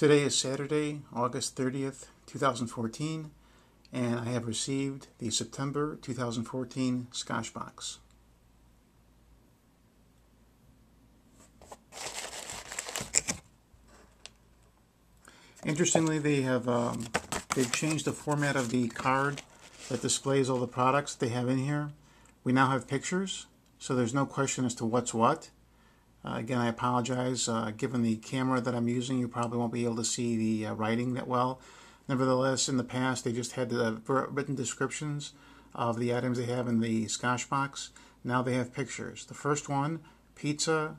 Today is Saturday, August 30th, 2014, and I have received the September 2014 Skoshbox. Interestingly, they have um, they've changed the format of the card that displays all the products they have in here. We now have pictures, so there's no question as to what's what. Uh, again, I apologize. Uh, given the camera that I'm using, you probably won't be able to see the uh, writing that well. Nevertheless, in the past, they just had the written descriptions of the items they have in the Skoshbox. Now they have pictures. The first one, pizza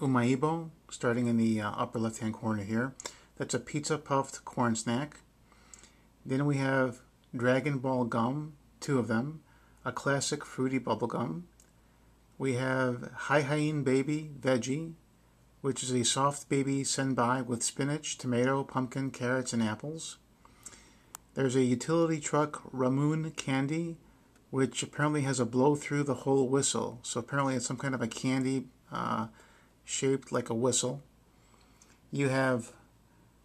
umaibo, starting in the uh, upper left-hand corner here. That's a pizza puffed corn snack. Then we have Dragon Ball gum, two of them, a classic fruity bubble gum, we have Hai Hain Baby Veggie, which is a soft baby senbei with spinach, tomato, pumpkin, carrots, and apples. There's a utility truck Ramoon Candy, which apparently has a blow through the hole whistle. So apparently it's some kind of a candy uh, shaped like a whistle. You have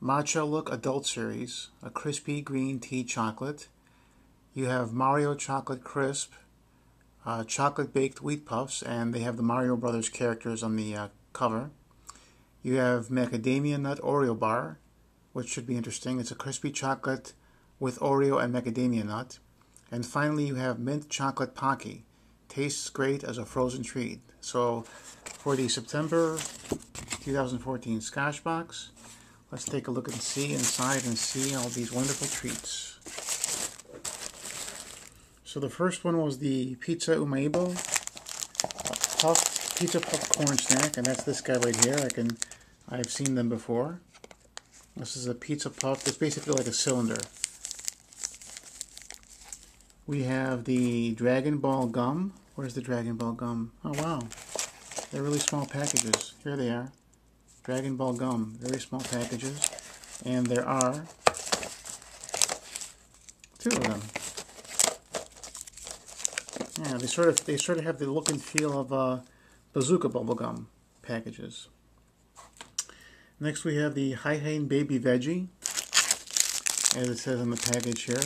Matcha Look Adult Series, a crispy green tea chocolate. You have Mario Chocolate Crisp, uh, chocolate baked wheat puffs, and they have the Mario Brothers characters on the uh, cover. You have macadamia nut Oreo bar, which should be interesting. It's a crispy chocolate with Oreo and macadamia nut. And finally, you have mint chocolate Pocky. Tastes great as a frozen treat. So, for the September 2014 Skoshbox, let's take a look and see inside and see all these wonderful treats. So the first one was the Pizza Umaibo puff pizza puff corn snack, and that's this guy right here. I can, I've seen them before. This is a pizza puff. It's basically like a cylinder. We have the Dragon Ball gum. Where's the Dragon Ball gum? Oh wow, they're really small packages. Here they are. Dragon Ball gum, very small packages, and there are two of them. Yeah, they sort of they sort of have the look and feel of uh, bazooka bubblegum packages. Next we have the Hai Hain Baby Veggie, as it says on the package here.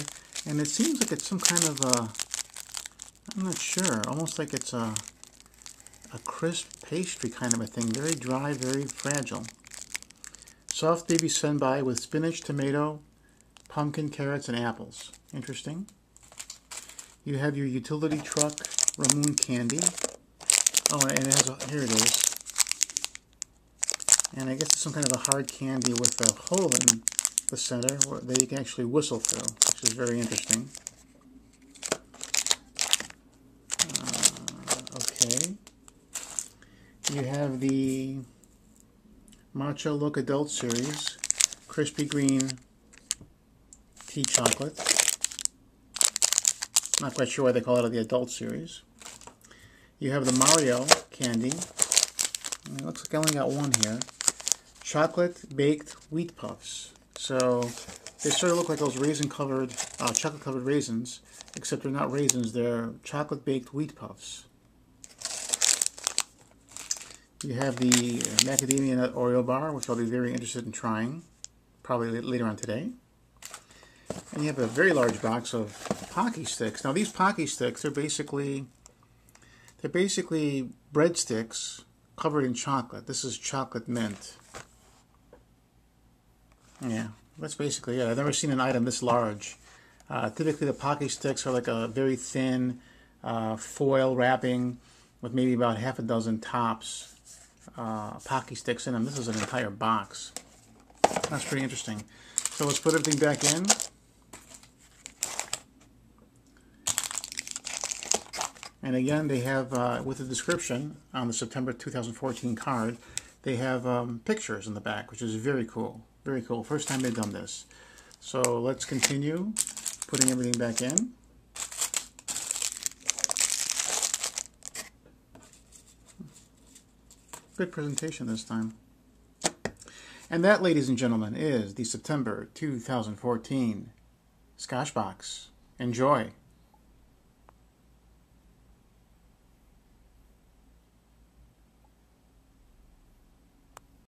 And it seems like it's some kind of a, I'm not sure, almost like it's a, a crisp pastry kind of a thing. Very dry, very fragile. Soft baby senbei with spinach, tomato, pumpkin, carrots, and apples. Interesting. You have your utility truck Ramoon candy. Oh, and it has a, here it is. And I guess it's some kind of a hard candy with a hole in the center that you can actually whistle through, which is very interesting. Uh, okay. You have the Matcha Look Adult Series, Crispy Green Tea Chocolate. Not quite sure why they call it the adult series. You have the Mario candy. It looks like I only got one here. Chocolate baked wheat puffs. So they sort of look like those raisin covered, uh, chocolate covered raisins, except they're not raisins, they're chocolate baked wheat puffs. You have the macadamia nut Oreo bar, which I'll be very interested in trying, probably later on today. And you have a very large box of Pocky sticks. Now these Pocky sticks are basically they're basically breadsticks covered in chocolate. This is chocolate mint. Yeah, that's basically it. I've never seen an item this large. Uh, typically the Pocky sticks are like a very thin uh, foil wrapping with maybe about half a dozen tops uh, Pocky sticks in them. This is an entire box. That's pretty interesting. So let's put everything back in. And again, they have, uh, with the description on the September 2014 card, they have um, pictures in the back, which is very cool. Very cool. First time they've done this. So let's continue putting everything back in. Good presentation this time. And that, ladies and gentlemen, is the September 2014 Skoshbox. Enjoy!